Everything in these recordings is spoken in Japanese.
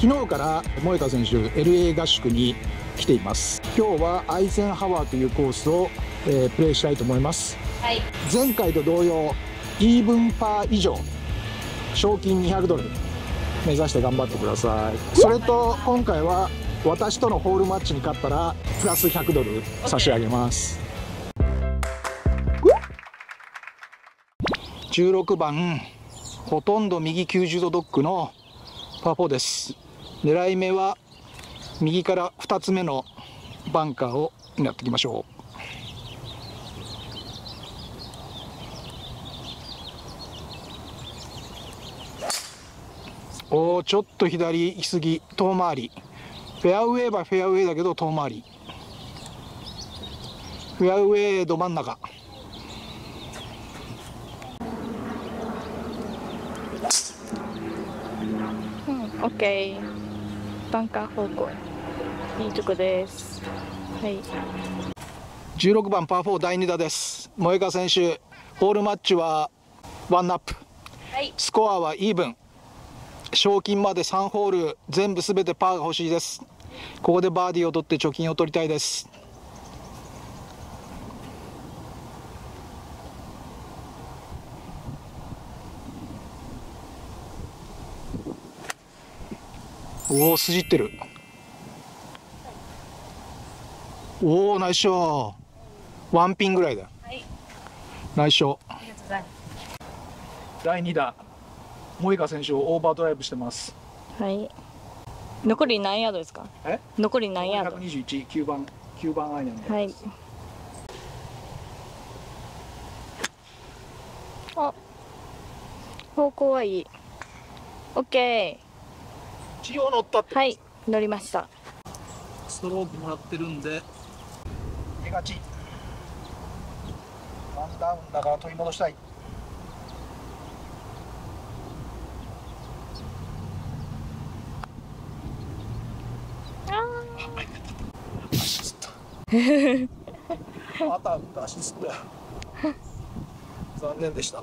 昨日から萌田選手 LA 合宿に来ています。今日はアイゼンハワーというコースを、えー、プレーしたいと思います、はい、前回と同様イーブンパー以上賞金200ドル目指して頑張ってください。それと今回は私とのホールマッチに勝ったらプラス100ドル差し上げます。16番ほとんど右90度ドッグのパー4です狙い目は右から2つ目のバンカーを狙っていきましょう。おおちょっと左行き過ぎ遠回り。フェアウェイはフェアウェイだけど遠回り。フェアウェイど真ん中。うん、オッケー。バンカー方向いいとこです。はい。16番パー4第2打です。萌香選手ホールマッチはワンナップ、はい、スコアはイーブン。賞金まで3ホール全部すべてパーが欲しいです。ここでバーディーを取って貯金を取りたいですおおすじってる。おおナイスショー。ワンピンぐらいだ、はい、ナイスショー。第2打。萌香選手をオーバードライブしてます。はい。残り何ヤードですか？え？残り何ヤード？121 9番。9番アイアンはい。あ。方向はいい。オッケー一応乗ったってはい乗りました。ストロークもらってるんで。手がち。ワンダウンだから取り戻したい。ああた足つった残念でした。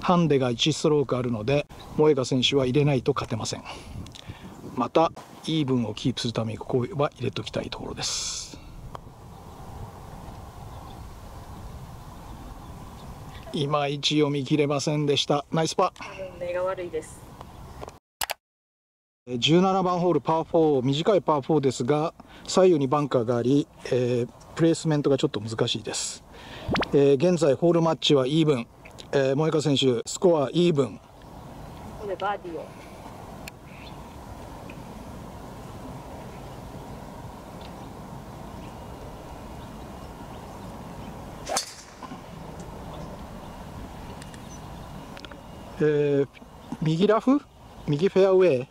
ハンデが1ストロークあるので萌香選手は入れないと勝てませんまたイーブンをキープするためにここは入れときたいところです。いまいち読み切れませんでした。ナイスパ目が悪いです。17番ホールパー4短いパー4ですが左右にバンカーがあり、えー、プレースメントがちょっと難しいです、えー、現在ホールマッチはイーブン、えー、萌香選手スコアイーブン。バーディーをえー、右ラフ？右フェアウェイ。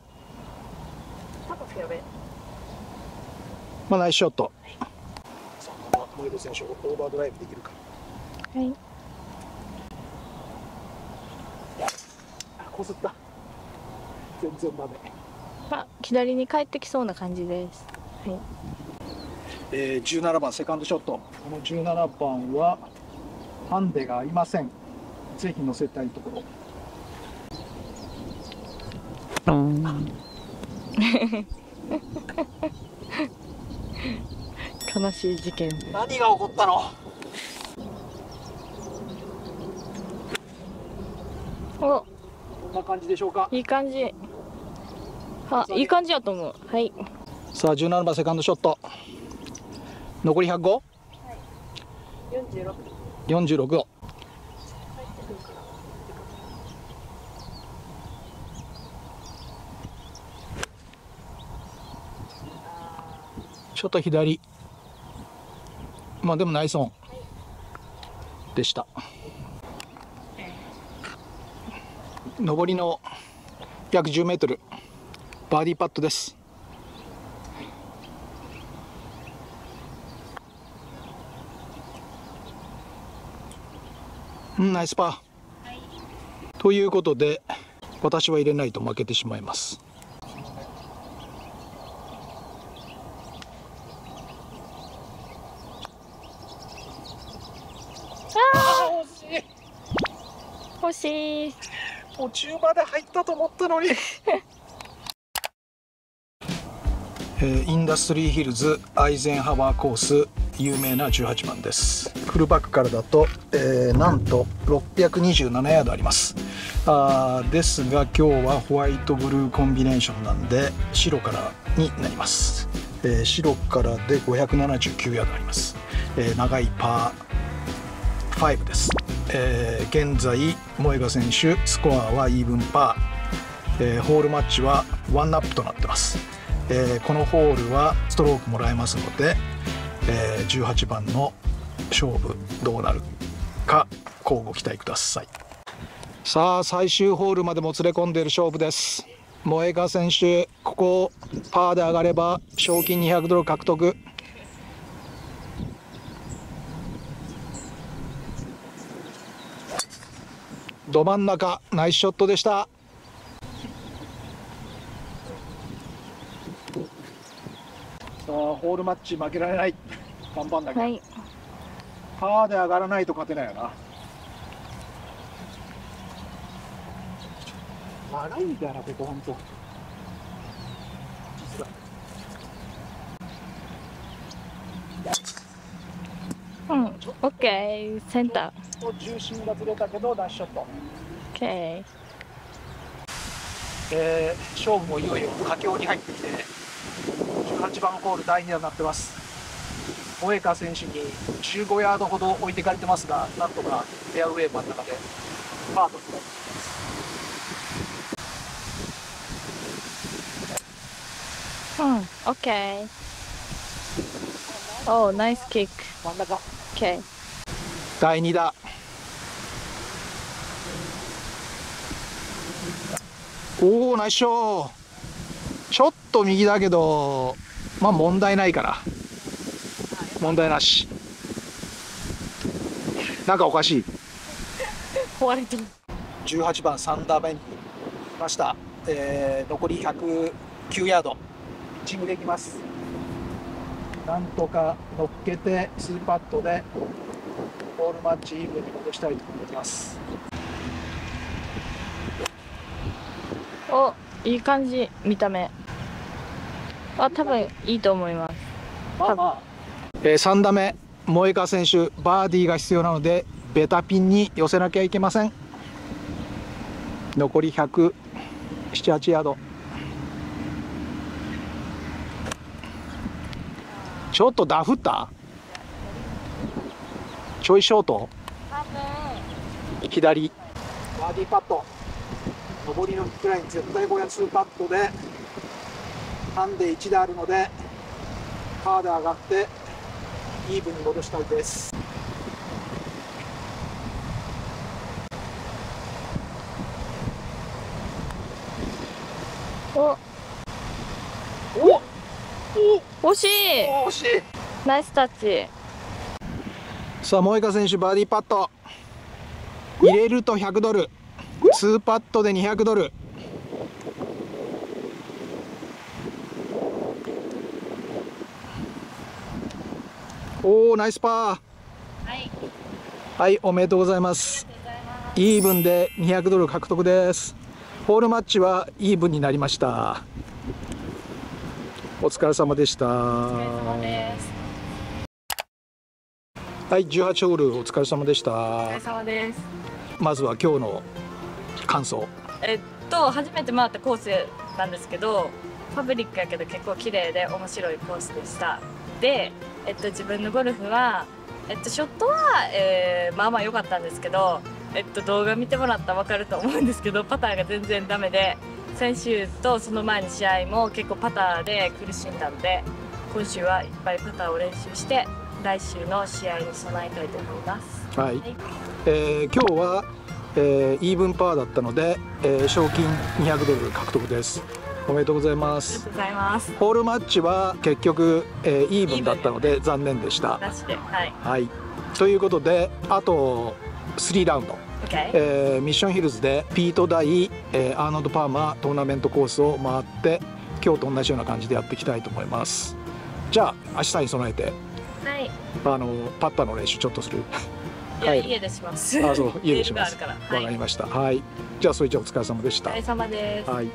まあナイスショット、はい、さあこの選手オーバードライブできるか。はい。こすった。全然ダメ。あ左に帰ってきそうな感じです。はい。えー、17番セカンドショット。この17番はハンデがありません。ぜひ乗せたいところ悲しい事件。何が起こったの？お。こんな感じでしょうか？いい感じ。あいい感じやと思う。はい。さあ17番セカンドショット。残り 105? はい。46 46度ちょっと左。まあでもナイスオン。でした。上りの約10メートル。バーディーパットです。うんナイスパー、はい、ということで私は入れないと負けてしまいます欲しい。途中まで入ったと思ったのに。えー、インダストリーヒルズアイゼンハワーコース有名な18番です。フルバックからだと、えー、なんと627ヤードあります。あですが今日はホワイトブルーコンビネーションなんで白からになります、えー、白からで579ヤードあります、えー、長いパー5です、えー、現在萌賀選手スコアはイーブンパー、えー、ホールマッチはワンナップとなってます。えー、このホールはストロークもらえますので、えー、18番の勝負どうなるか交互期待ください。さあ最終ホールまでもつれ込んでいる勝負です。萌えか選手ここパーで上がれば賞金200ドル獲得。ど真ん中ナイスショットでした。さあホールマッチ負けられない。頑張んなきゃ、はい、パーで上がらないと勝てないよな。長いんだよなここ本当うん、オッケー、センター。重心がずれたけど、ダッシュショット。オッケー。えー、勝負もいよいよ佳境に入ってきて、18番ホール第2打になってます萌川選手に15ヤードほど置いてかれてますがなんとかフェアウェイ真ん中でパートになってうん、OK。おお、ナイスキック。真ん中。OK。第2打。おお、ナイスショー。ちょっと右だけど、まあ問題ないから。問題なし。なんかおかしい。壊れてる。18番3打目に来ました、えー、残り109ヤード。チームできます。なんとか乗っけて2パットでボールマッチインに戻したいと思います。おいい感じ見た目。あ多分いいと思います。まあまあ、えー、3打目萌川選手バーディーが必要なのでベタピンに寄せなきゃいけません。残り178ヤード。ちょっとダフった？ちょいショート。左。バーディーパット。上りのフックライン絶対これ2パットで。ハンデ1であるのでパーで上がってイーブンに戻したいです。お。お。お。惜しい。惜しい。ナイスタッチさあ萌香選手バーディーパット。入れると100ドル。2パットで200ドル。おおナイスパー。はい。はいおめでとうございます。イーブンで200ドル獲得です。ホールマッチはイーブンになりました。お疲れ様でしたはい18ホールお疲れ様でした。お疲れ様です。まずは今日の感想。えっと初めて回ったコースなんですけどパブリックやけど結構綺麗で面白いコースでした。でえっと、自分のゴルフは、えっと、ショットは、えー、まあまあ良かったんですけど、えっと、動画見てもらったら分かると思うんですけどパターが全然ダメで先週とその前の試合も結構パターで苦しんだんで今週はいっぱいパターを練習して来週の試合に備えたいと思います。はい、はい、えー、今日は、えー、イーブンパーだったので、えー、賞金200ドル獲得です。おめでとうございます。ございます。ホールマッチは結局、えー、イーブンだったので残念でした。はい、はい。ということであと3ラウンド。えー、ミッションヒルズでピートダイ、えー、アーノルド・パーマートーナメントコースを回って今日と同じような感じでやっていきたいと思いますじゃあ明日に備えて、はい、あのパッターの練習ちょっとする。いや、家でします。あそう家でします。わ、はい、かりました。はい。じゃあそれじゃあお疲れ様でした。お疲れ様です。はい